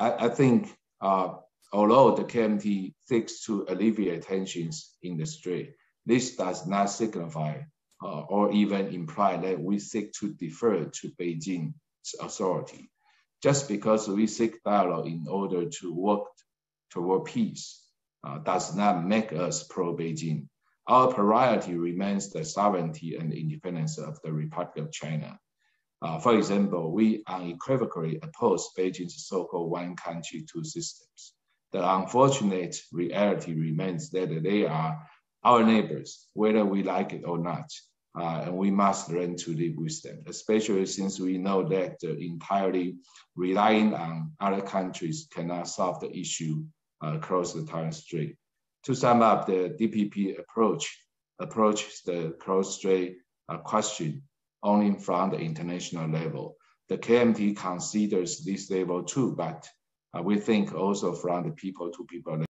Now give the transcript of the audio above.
I, I think uh, although the KMT seeks to alleviate tensions in the Strait, this does not signify uh, or even imply that we seek to defer to Beijing's authority. Just because we seek dialogue in order to work toward peace uh, does not make us pro-Beijing. Our priority remains the sovereignty and independence of the Republic of China. Uh, for example, we unequivocally oppose Beijing's so-called one country, two systems. The unfortunate reality remains that they are our neighbors, whether we like it or not. Uh, and we must learn to live with them, especially since we know that uh, entirely relying on other countries cannot solve the issue uh, across the Taiwan Strait. To sum up, the DPP approach approaches the cross strait uh, question only from the international level. The KMT considers this level too, but uh, we think also from the people to people